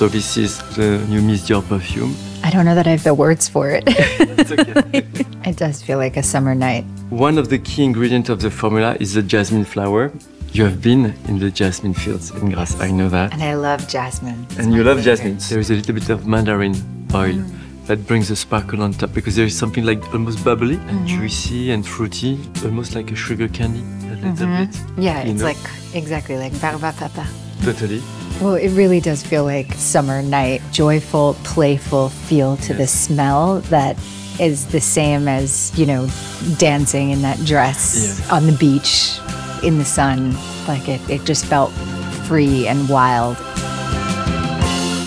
So this is the new Miss Dior perfume. I don't know that I have the words for it. It does feel like a summer night. One of the key ingredients of the formula is the jasmine flower. You have been in the jasmine fields in Grasse, I know that. And I love jasmine. It's And you love favorite. jasmine. There is a little bit of mandarin oil Mm. that brings a sparkle on top because there is something like almost bubbly and juicy and fruity, almost like a sugar candy, a little bit. Yeah, it's know? like exactly like barbapapa. Totally. Well, it really does feel like summer night, joyful, playful feel to the smell that is the same as, you know, dancing in that dress Yeah. on the beach in the sun. Like it, it just felt free and wild